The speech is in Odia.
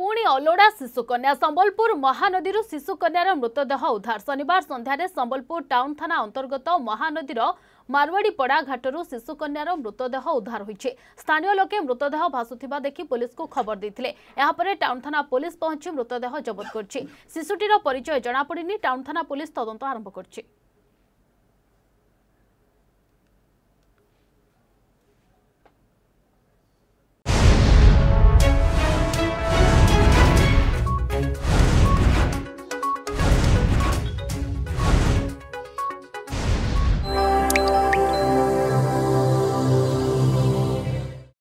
ପୁଣି ଅଲୋଡ଼ା ଶିଶୁକନ୍ୟା ସମ୍ବଲପୁର ମହାନଦୀରୁ ଶିଶୁକନ୍ୟାର ମୃତଦେହ ଉଦ୍ଧାର। ଶନିବାର ସନ୍ଧ୍ୟାରେ ସମ୍ବଲପୁର ଟାଉନ୍ ଥାନା ଅନ୍ତର୍ଗତ ମହାନଦୀର ମାରୱାଡ଼ିପଡ଼ା ଘାଟରୁ ଶିଶୁକନ୍ୟାର ମୃତଦେହ ଉଦ୍ଧାର ହୋଇଛି। ସ୍ଥାନୀୟ ଲୋକେ ମୃତଦେହ ଭାସୁଥିବା ଦେଖି ପୋଲିସକୁ ଖବର ଦେଇଥିଲେ। ଏହାପରେ ଟାଉନ୍ ଥାନା ପୋଲିସ ପହଞ୍ଚି ମୃତଦେହ ଜବତ କରିଛି। ଶିଶୁଟିର ପରିଚୟ ଜଣାପଡ଼ିନି। ଟାଉନ୍ ଥାନା ପୋଲିସ ତଦନ୍ତ ଆରମ୍ଭ କରିଛି।